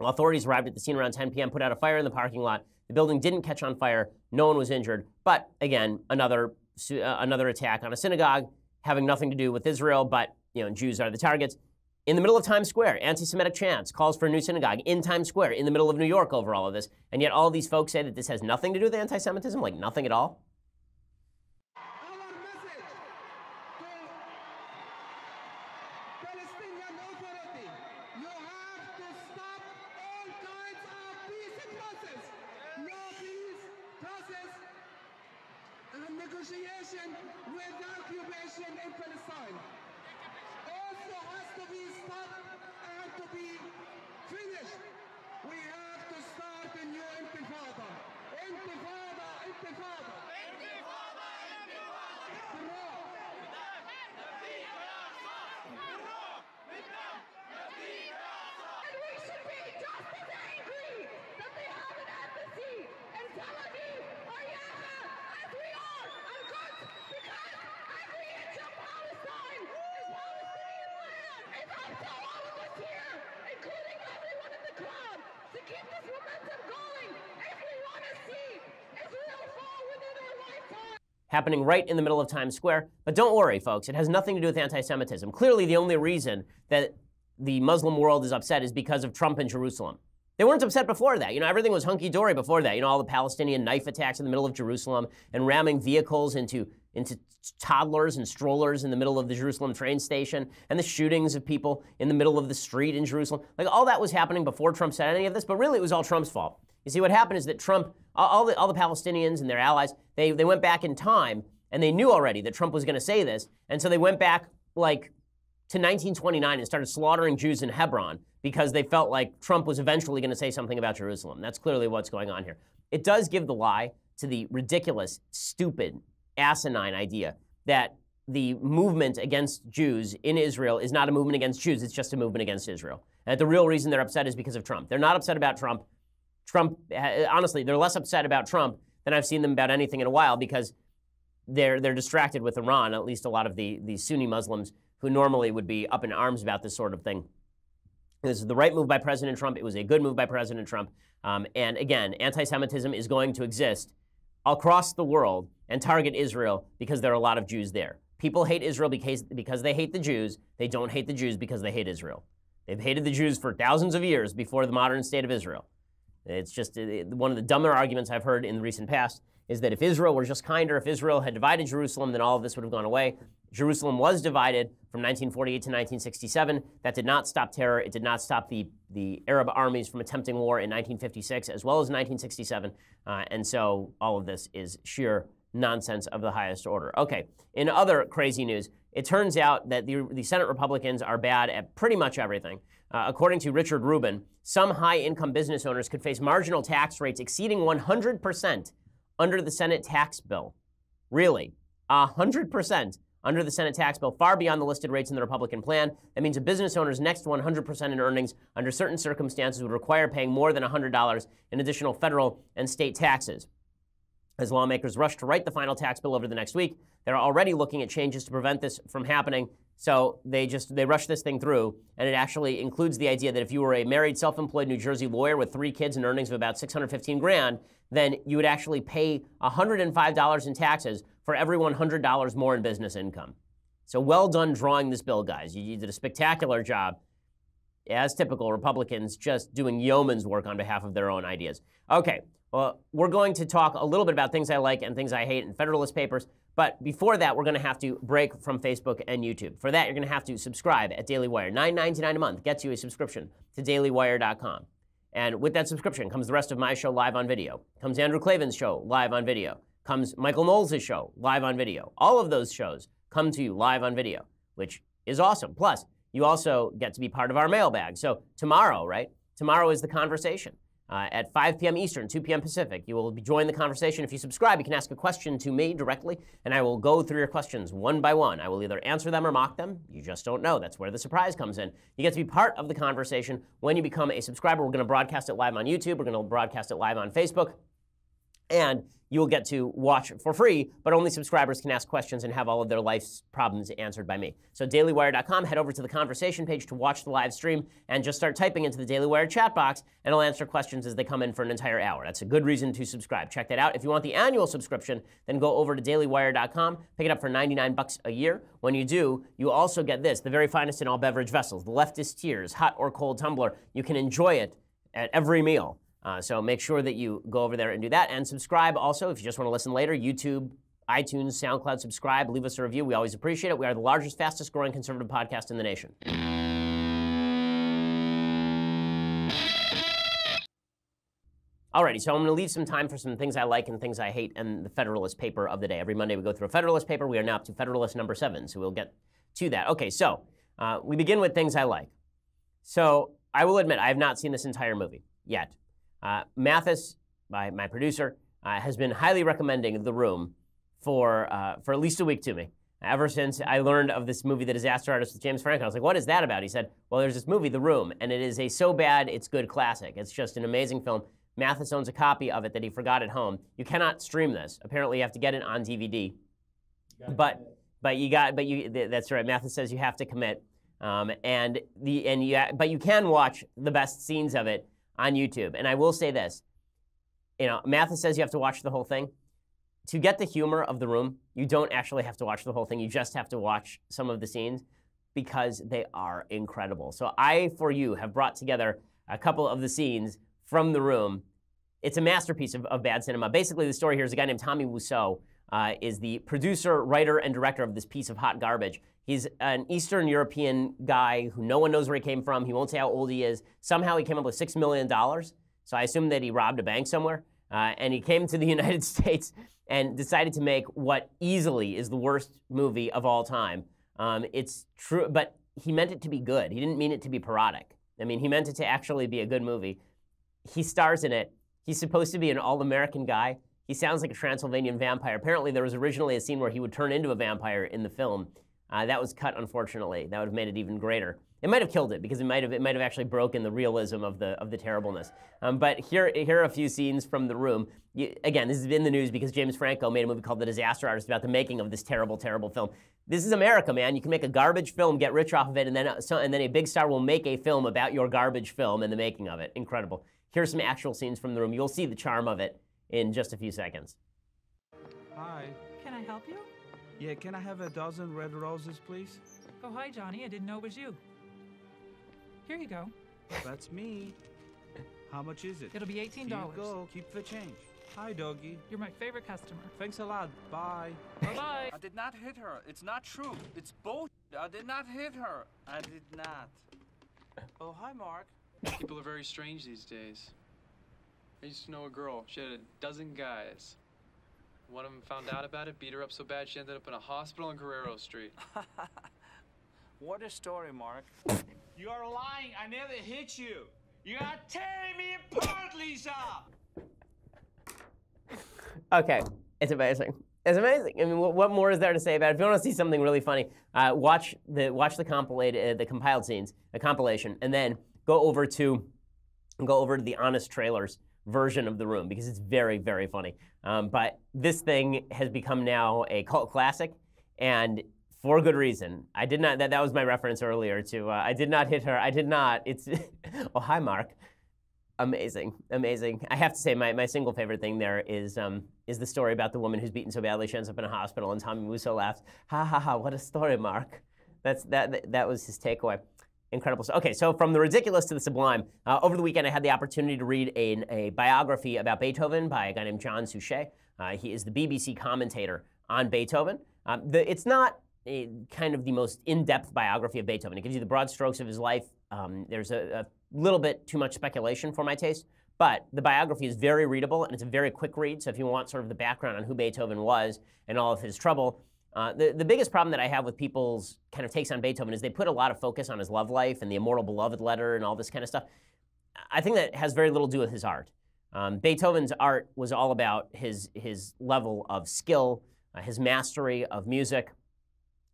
Authorities arrived at the scene around 10 p.m., put out a fire in the parking lot. The building didn't catch on fire. No one was injured. But again, another, uh, another attack on a synagogue having nothing to do with Israel, but you know, Jews are the targets in the middle of Times Square, anti Semitic chants, calls for a new synagogue in Times Square, in the middle of New York over all of this. And yet all these folks say that this has nothing to do with anti Semitism, like nothing at all. 24! 24! Happening right in the middle of Times Square. But don't worry, folks, it has nothing to do with anti Semitism. Clearly, the only reason that the Muslim world is upset is because of Trump in Jerusalem. They weren't upset before that. You know, everything was hunky dory before that. You know, all the Palestinian knife attacks in the middle of Jerusalem and ramming vehicles into, into toddlers and strollers in the middle of the Jerusalem train station and the shootings of people in the middle of the street in Jerusalem. Like, all that was happening before Trump said any of this, but really it was all Trump's fault. You see, what happened is that Trump, all the, all the Palestinians and their allies, they, they went back in time and they knew already that Trump was going to say this. And so they went back like to 1929 and started slaughtering Jews in Hebron because they felt like Trump was eventually going to say something about Jerusalem. That's clearly what's going on here. It does give the lie to the ridiculous, stupid, asinine idea that the movement against Jews in Israel is not a movement against Jews, it's just a movement against Israel. And the real reason they're upset is because of Trump. They're not upset about Trump. Trump, honestly, they're less upset about Trump than I've seen them about anything in a while because they're they're distracted with Iran. At least a lot of the the Sunni Muslims who normally would be up in arms about this sort of thing. This is the right move by President Trump. It was a good move by President Trump. Um, and again, anti-Semitism is going to exist across the world and target Israel because there are a lot of Jews there. People hate Israel because, because they hate the Jews. They don't hate the Jews because they hate Israel. They've hated the Jews for thousands of years before the modern state of Israel. It's just one of the dumber arguments I've heard in the recent past is that if Israel were just kinder, if Israel had divided Jerusalem, then all of this would have gone away. Jerusalem was divided from 1948 to 1967. That did not stop terror. It did not stop the, the Arab armies from attempting war in 1956 as well as 1967. Uh, and so all of this is sheer nonsense of the highest order. Okay, in other crazy news, it turns out that the, the Senate Republicans are bad at pretty much everything. Uh, according to Richard Rubin, some high income business owners could face marginal tax rates exceeding 100% under the Senate tax bill. Really, 100% under the Senate tax bill, far beyond the listed rates in the Republican plan. That means a business owner's next 100% in earnings under certain circumstances would require paying more than $100 in additional federal and state taxes. As lawmakers rush to write the final tax bill over the next week, they're already looking at changes to prevent this from happening. So they just they rush this thing through, and it actually includes the idea that if you were a married, self-employed New Jersey lawyer with three kids and earnings of about 615 grand, then you would actually pay $105 in taxes for every $100 more in business income. So well done drawing this bill, guys. You did a spectacular job. As typical, Republicans just doing yeoman's work on behalf of their own ideas. Okay, well, we're going to talk a little bit about things I like and things I hate in Federalist Papers. But before that, we're going to have to break from Facebook and YouTube. For that, you're going to have to subscribe at Daily Wire. $9.99 a month gets you a subscription to dailywire.com. And with that subscription comes the rest of my show live on video. Comes Andrew Klavan's show live on video. Comes Michael Knowles' show live on video. All of those shows come to you live on video, which is awesome. Plus, you also get to be part of our mailbag. So tomorrow, right? Tomorrow is the conversation. Uh, at 5 p.m. Eastern, 2 p.m. Pacific. You will be join the conversation. If you subscribe, you can ask a question to me directly, and I will go through your questions one by one. I will either answer them or mock them. You just don't know. That's where the surprise comes in. You get to be part of the conversation when you become a subscriber. We're going to broadcast it live on YouTube, we're going to broadcast it live on Facebook. And you will get to watch for free, but only subscribers can ask questions and have all of their life's problems answered by me. So dailywire.com, head over to the conversation page to watch the live stream and just start typing into the Daily Wire chat box and I'll answer questions as they come in for an entire hour. That's a good reason to subscribe. Check that out. If you want the annual subscription, then go over to dailywire.com, pick it up for 99 bucks a year. When you do, you also get this, the very finest in all beverage vessels, the leftist tears, hot or cold tumbler. You can enjoy it at every meal. Uh, so make sure that you go over there and do that. And subscribe also if you just want to listen later. YouTube, iTunes, SoundCloud, subscribe, leave us a review. We always appreciate it. We are the largest, fastest growing conservative podcast in the nation. Alrighty, so I'm going to leave some time for some things I like and things I hate and the Federalist paper of the day. Every Monday we go through a Federalist paper. We are now up to Federalist number seven, so we'll get to that. Okay, so uh, we begin with things I like. So I will admit I have not seen this entire movie yet. Uh, Mathis, my, my producer, uh, has been highly recommending The Room for, uh, for at least a week to me. Ever since I learned of this movie, The Disaster Artist with James Franco, I was like, what is that about? He said, well, there's this movie, The Room, and it is a so bad it's good classic. It's just an amazing film. Mathis owns a copy of it that he forgot at home. You cannot stream this. Apparently, you have to get it on DVD. But but you got but you that's right. Mathis says you have to commit. Um, and the and you but you can watch the best scenes of it on YouTube. And I will say this you know, Mathis says you have to watch the whole thing. To get the humor of the room, you don't actually have to watch the whole thing. You just have to watch some of the scenes because they are incredible. So I, for you, have brought together a couple of the scenes from the room. It's a masterpiece of, of bad cinema. Basically, the story here is a guy named Tommy Wiseau uh, is the producer, writer, and director of this piece of hot garbage. He's an Eastern European guy who no one knows where he came from. He won't say how old he is. Somehow he came up with $6 million. So I assume that he robbed a bank somewhere. Uh, and he came to the United States and decided to make what easily is the worst movie of all time. Um, it's true, but he meant it to be good. He didn't mean it to be parodic. I mean, he meant it to actually be a good movie. He stars in it. He's supposed to be an all American guy. He sounds like a Transylvanian vampire. Apparently, there was originally a scene where he would turn into a vampire in the film. Uh, that was cut, unfortunately. That would have made it even greater. It might have killed it because it might have it might have actually broken the realism of the of the terribleness. Um, but here here are a few scenes from the room. You, again, this has been the news because James Franco made a movie called The Disaster Artist about the making of this terrible, terrible film. This is America, man. You can make a garbage film, get rich off of it, and then uh, so, and then a big star will make a film about your garbage film and the making of it. Incredible. Here's some actual scenes from the room. You'll see the charm of it in just a few seconds. Hi. Can I help you? Yeah, can I have a dozen red roses, please? Oh, hi, Johnny. I didn't know it was you. Here you go. That's me. How much is it? It'll be $18. Here you go. Keep the change. Hi, doggy. You're my favorite customer. Thanks a lot. Bye. Bye-bye. I did not hit her. It's not true. It's bullshit. I did not hit her. I did not. Oh, hi, Mark. People are very strange these days. I used to know a girl. She had a dozen guys. One of them found out about it, beat her up so bad she ended up in a hospital on Guerrero Street. What a story, Mark. you are lying. I never hit you. You are tearing me apart, Lisa. Okay, it's amazing. It's amazing. I mean, what, what more is there to say about it? If you want to see something really funny, uh, watch the watch the compiled uh, the compiled scenes, the compilation, and then go over to go over to the honest trailers version of the room because it's very very funny. Um, but this thing has become now a cult classic, and for good reason. I did not. That, that was my reference earlier to. Uh, I did not hit her. I did not. It's. oh hi Mark. Amazing, amazing. I have to say, my, my single favorite thing there is um, is the story about the woman who's beaten so badly she ends up in a hospital, and Tommy Musso laughs, ha ha ha! What a story, Mark. That's that that, that was his takeaway. Incredible. So, okay, so from the ridiculous to the sublime. Uh, over the weekend, I had the opportunity to read a, a biography about Beethoven by a guy named John Suchet. Uh, he is the BBC commentator on Beethoven. Um, the, it's not a, kind of the most in-depth biography of Beethoven. It gives you the broad strokes of his life. Um, there's a, a little bit too much speculation for my taste, but the biography is very readable and it's a very quick read. So if you want sort of the background on who Beethoven was and all of his trouble, uh, the, the biggest problem that I have with people's kind of takes on Beethoven is they put a lot of focus on his love life and the Immortal Beloved letter and all this kind of stuff. I think that has very little to do with his art. Um, Beethoven's art was all about his, his level of skill, uh, his mastery of music,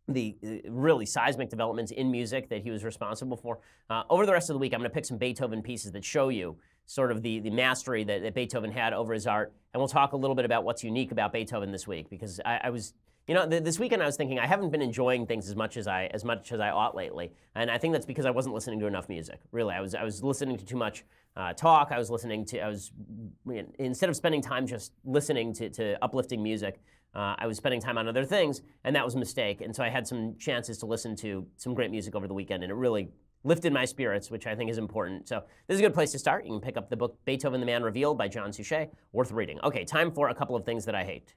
the uh, really seismic developments in music that he was responsible for. Uh, over the rest of the week, I'm going to pick some Beethoven pieces that show you sort of the, the mastery that, that, Beethoven had over his art. And we'll talk a little bit about what's unique about Beethoven this week because I, I was. You know, th- this weekend I was thinking I haven't been enjoying things as much as I as much as I ought lately, and I think that's because I wasn't listening to enough music. Really, I was I was listening to too much uh, talk. I was listening to I was instead of spending time just listening to, to uplifting music, uh, I was spending time on other things, and that was a mistake. And so I had some chances to listen to some great music over the weekend, and it really lifted my spirits, which I think is important. So this is a good place to start. You can pick up the book Beethoven the Man Revealed by John Suchet, worth reading. Okay, time for a couple of things that I hate.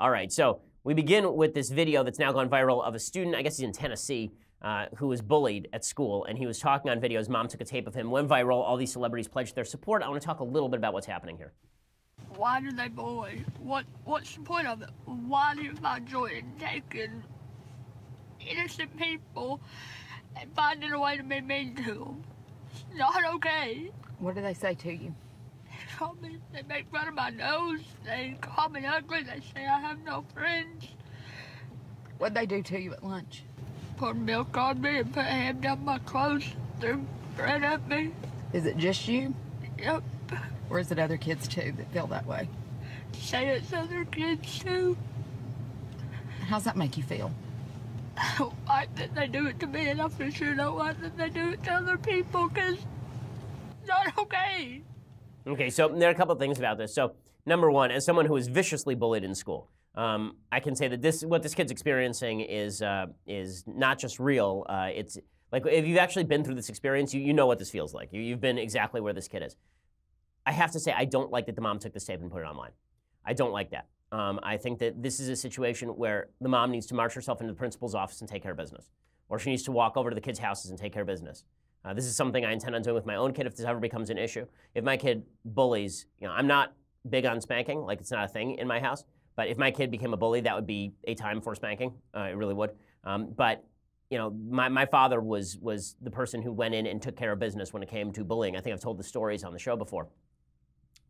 All right, so we begin with this video that's now gone viral of a student, I guess he's in Tennessee, uh, who was bullied at school, and he was talking on video. His mom took a tape of him, went viral. All these celebrities pledged their support. I want to talk a little bit about what's happening here. Why do they bully? What What's the point of it? Why do you find joy in taking innocent people and finding a way to be mean to them? It's not okay. What do they say to you? They call me, they make fun of my nose. They call me ugly. They say I have no friends. What'd they do to you at lunch? Pour milk on me and put a hand down my clothes. Threw bread at me. Is it just you? Yep. Or is it other kids too that feel that way? Say it's other kids too. How's that make you feel? I don't like that they do it to me, and I for sure don't like that they do it to other people because it's not okay. Okay, so there are a couple things about this. So, number one, as someone who was viciously bullied in school, um, I can say that this what this kid's experiencing is uh, is not just real. Uh, it's like if you've actually been through this experience, you, you know what this feels like. You, you've been exactly where this kid is. I have to say, I don't like that the mom took this tape and put it online. I don't like that. Um, I think that this is a situation where the mom needs to march herself into the principal's office and take care of business, or she needs to walk over to the kids' houses and take care of business. Uh, this is something I intend on doing with my own kid if this ever becomes an issue. If my kid bullies, you know, I'm not big on spanking, like it's not a thing in my house. But if my kid became a bully, that would be a time for spanking. Uh, it really would. Um, but you know, my, my father was was the person who went in and took care of business when it came to bullying. I think I've told the stories on the show before.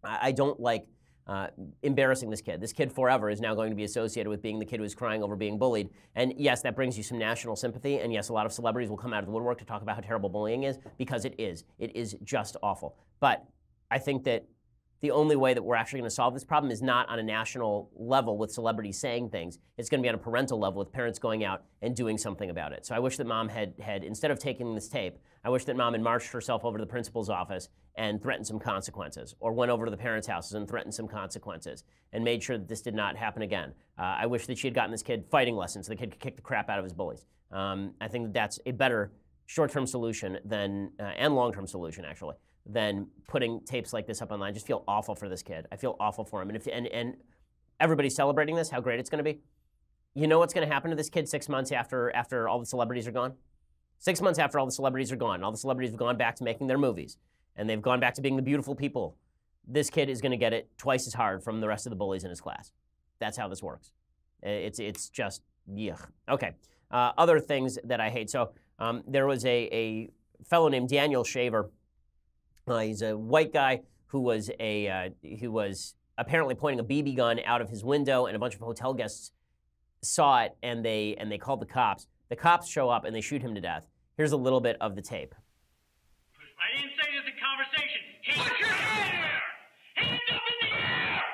I, I don't like uh, embarrassing this kid. This kid forever is now going to be associated with being the kid who is crying over being bullied. And yes, that brings you some national sympathy. And yes, a lot of celebrities will come out of the woodwork to talk about how terrible bullying is because it is. It is just awful. But I think that the only way that we're actually going to solve this problem is not on a national level with celebrities saying things. It's going to be on a parental level with parents going out and doing something about it. So I wish that mom had, had instead of taking this tape, I wish that mom had marched herself over to the principal's office and threatened some consequences, or went over to the parents' houses and threatened some consequences, and made sure that this did not happen again. Uh, I wish that she had gotten this kid fighting lessons so the kid could kick the crap out of his bullies. Um, I think that that's a better short-term solution than, uh, and long-term solution actually, than putting tapes like this up online. I just feel awful for this kid. I feel awful for him. And if and, and everybody's celebrating this, how great it's going to be. You know what's going to happen to this kid six months after after all the celebrities are gone? Six months after all the celebrities are gone, all the celebrities have gone back to making their movies, and they've gone back to being the beautiful people. This kid is going to get it twice as hard from the rest of the bullies in his class. That's how this works. It's it's just yuck. Okay. Uh, other things that I hate. So um, there was a, a fellow named Daniel Shaver. Uh, he's a white guy who was a uh, who was apparently pointing a BB gun out of his window, and a bunch of hotel guests saw it, and they and they called the cops. The cops show up and they shoot him to death. Here's a little bit of the tape. I didn't say there's a conversation. Hands your air! Hands up in the air!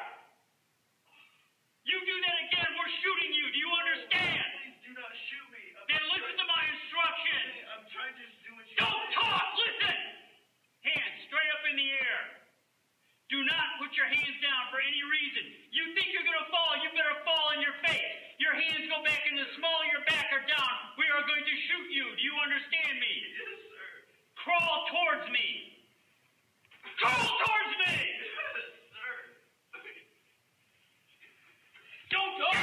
You do that again, we're shooting you. Do you understand? Please do not shoot me. then listen to my instructions. I'm trying to do what you Don't talk! Listen! Hands straight up in the air. Do not put your hands down for any reason. You think you're going to fall, you better fall on your face. Your hands go back in the small of your back or down. We are going to shoot you. Do you understand me? Yes, sir. Crawl towards me. Crawl towards me! Yes, sir. Don't talk!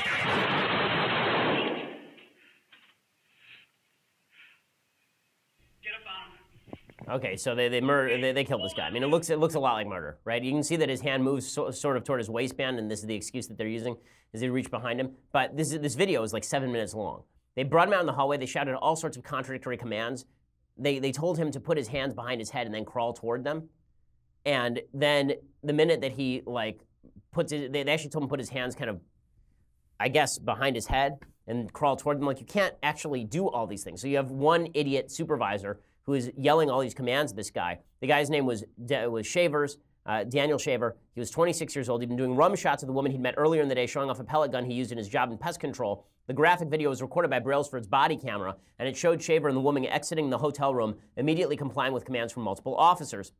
Get up on him. Okay, so they they murder they, they killed this guy. I mean, it looks it looks a lot like murder, right? You can see that his hand moves so, sort of toward his waistband, and this is the excuse that they're using is they reach behind him. But this is, this video is like seven minutes long. They brought him out in the hallway. They shouted all sorts of contradictory commands. They they told him to put his hands behind his head and then crawl toward them. And then the minute that he like puts it, they, they actually told him to put his hands kind of, I guess, behind his head and crawl toward them. Like you can't actually do all these things. So you have one idiot supervisor who is yelling all these commands at this guy. The guy's name was was Shavers. Uh, Daniel Shaver. He was 26 years old. He'd been doing rum shots of the woman he'd met earlier in the day, showing off a pellet gun he used in his job in pest control. The graphic video was recorded by Brailsford's body camera, and it showed Shaver and the woman exiting the hotel room, immediately complying with commands from multiple officers.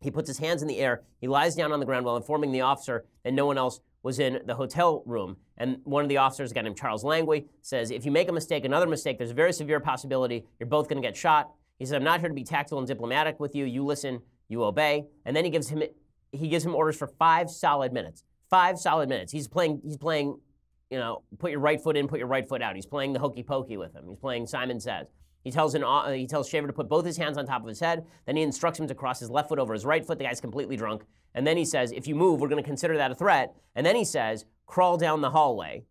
He puts his hands in the air. He lies down on the ground while informing the officer that no one else was in the hotel room. And one of the officers, a guy named Charles Langley, says, If you make a mistake, another mistake, there's a very severe possibility you're both going to get shot. He says, I'm not here to be tactful and diplomatic with you. You listen, you obey. And then he gives him he gives him orders for five solid minutes. Five solid minutes. He's playing he's playing, you know, put your right foot in, put your right foot out. He's playing the hokey pokey with him. He's playing Simon Says. He tells an, uh, he tells Shaver to put both his hands on top of his head. Then he instructs him to cross his left foot over his right foot. The guy's completely drunk. And then he says, if you move, we're going to consider that a threat. And then he says, crawl down the hallway.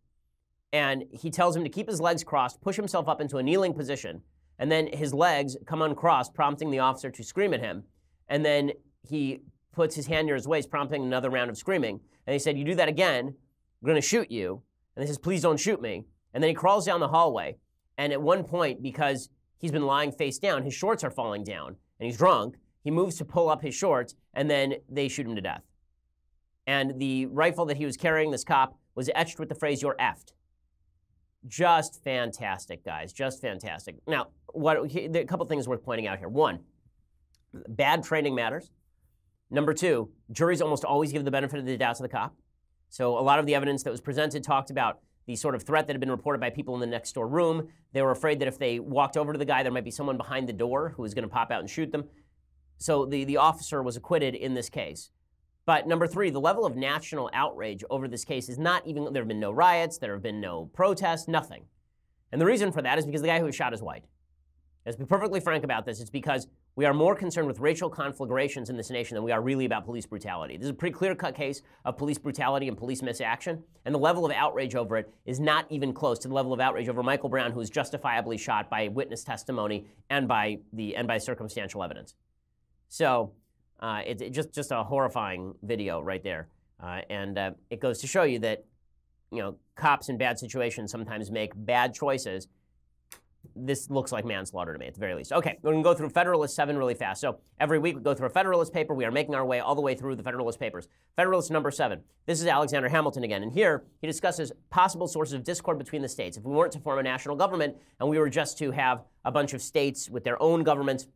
And he tells him to keep his legs crossed, push himself up into a kneeling position. And then his legs come uncrossed, prompting the officer to scream at him. And then he puts his hand near his waist, prompting another round of screaming. And he said, You do that again, we're going to shoot you. And he says, Please don't shoot me. And then he crawls down the hallway. And at one point, because he's been lying face down, his shorts are falling down, and he's drunk, he moves to pull up his shorts, and then they shoot him to death. And the rifle that he was carrying, this cop, was etched with the phrase, You're effed. Just fantastic, guys. Just fantastic. Now, what, a couple things worth pointing out here. One, bad training matters. Number two, juries almost always give the benefit of the doubt to the cop. So a lot of the evidence that was presented talked about the sort of threat that had been reported by people in the next door room. They were afraid that if they walked over to the guy, there might be someone behind the door who was going to pop out and shoot them. So the, the officer was acquitted in this case. But number three, the level of national outrage over this case is not even, there have been no riots, there have been no protests, nothing. And the reason for that is because the guy who was shot is white. Let's be perfectly frank about this. It's because we are more concerned with racial conflagrations in this nation than we are really about police brutality. This is a pretty clear cut case of police brutality and police misaction, and the level of outrage over it is not even close to the level of outrage over Michael Brown, who was justifiably shot by witness testimony and by, the, and by circumstantial evidence. So, uh, it's it just, just a horrifying video right there. Uh, and uh, it goes to show you that, you know, cops in bad situations sometimes make bad choices. This looks like manslaughter to me, at the very least. Okay, we're to go through Federalist 7 really fast. So every week we go through a Federalist paper. We are making our way all the way through the Federalist papers. Federalist number 7. This is Alexander Hamilton again. And here he discusses possible sources of discord between the states. If we weren't to form a national government and we were just to have a bunch of states with their own governments,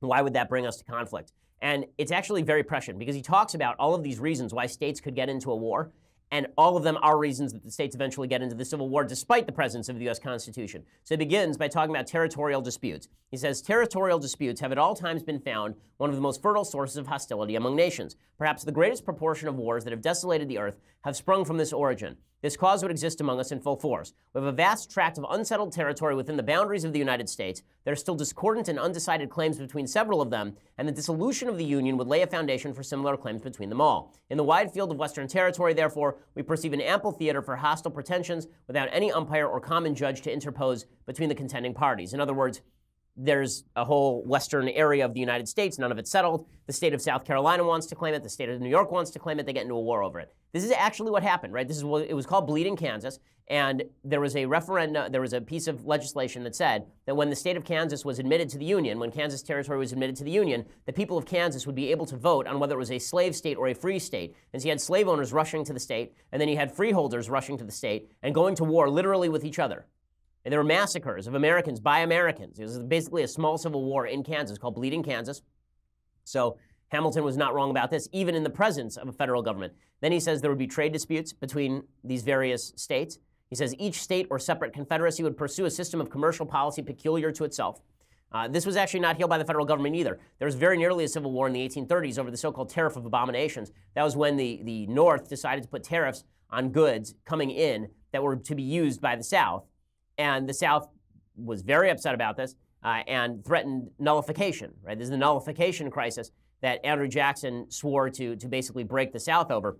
why would that bring us to conflict? And it's actually very prescient because he talks about all of these reasons why states could get into a war. And all of them are reasons that the states eventually get into the Civil War despite the presence of the U.S. Constitution. So he begins by talking about territorial disputes. He says territorial disputes have at all times been found one of the most fertile sources of hostility among nations. Perhaps the greatest proportion of wars that have desolated the earth have sprung from this origin. This cause would exist among us in full force. We have a vast tract of unsettled territory within the boundaries of the United States. There are still discordant and undecided claims between several of them, and the dissolution of the Union would lay a foundation for similar claims between them all. In the wide field of Western territory, therefore, we perceive an ample theater for hostile pretensions without any umpire or common judge to interpose between the contending parties. In other words, there's a whole western area of the United States, none of it settled. The state of South Carolina wants to claim it, the state of New York wants to claim it, they get into a war over it. This is actually what happened, right? This is what it was called Bleeding Kansas, and there was a referendum, there was a piece of legislation that said that when the state of Kansas was admitted to the Union, when Kansas territory was admitted to the Union, the people of Kansas would be able to vote on whether it was a slave state or a free state. And so you had slave owners rushing to the state, and then you had freeholders rushing to the state and going to war literally with each other. And there were massacres of Americans by Americans. It was basically a small civil war in Kansas called Bleeding Kansas. So Hamilton was not wrong about this, even in the presence of a federal government. Then he says there would be trade disputes between these various states. He says each state or separate confederacy would pursue a system of commercial policy peculiar to itself. Uh, this was actually not healed by the federal government either. There was very nearly a civil war in the 1830s over the so called Tariff of Abominations. That was when the, the North decided to put tariffs on goods coming in that were to be used by the South. And the South was very upset about this uh, and threatened nullification, right? This is the nullification crisis that Andrew Jackson swore to, to basically break the South over.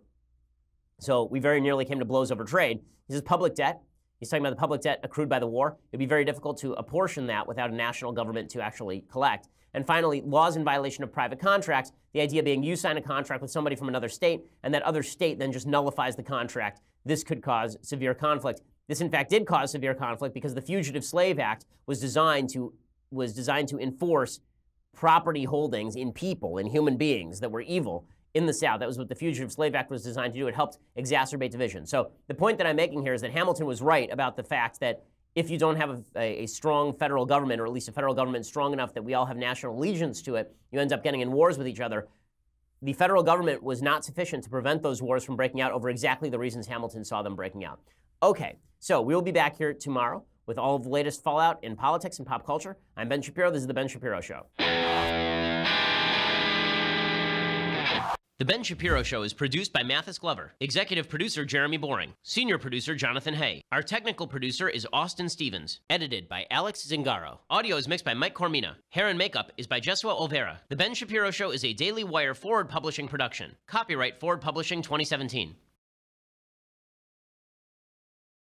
So we very nearly came to blows over trade. This is public debt. He's talking about the public debt accrued by the war. It'd be very difficult to apportion that without a national government to actually collect. And finally, laws in violation of private contracts. The idea being you sign a contract with somebody from another state, and that other state then just nullifies the contract. This could cause severe conflict. This, in fact, did cause severe conflict because the Fugitive Slave Act was designed to was designed to enforce property holdings in people, in human beings that were evil in the South. That was what the Fugitive Slave Act was designed to do. It helped exacerbate division. So the point that I'm making here is that Hamilton was right about the fact that if you don't have a, a, strong federal government, or at least a federal government strong enough that we all have national allegiance to it, you end up getting in wars with each other. The federal government was not sufficient to prevent those wars from breaking out over exactly the reasons Hamilton saw them breaking out. Okay, so we will be back here tomorrow with all of the latest fallout in politics and pop culture. I'm Ben Shapiro. This is The Ben Shapiro Show. The Ben Shapiro Show is produced by Mathis Glover, executive producer Jeremy Boring, senior producer Jonathan Hay. Our technical producer is Austin Stevens, edited by Alex Zingaro. Audio is mixed by Mike Coromina. Hair and makeup is by Jeshua Olvera. The Ben Shapiro Show is a Daily Wire Forward Publishing production. Copyright Forward Publishing 2017.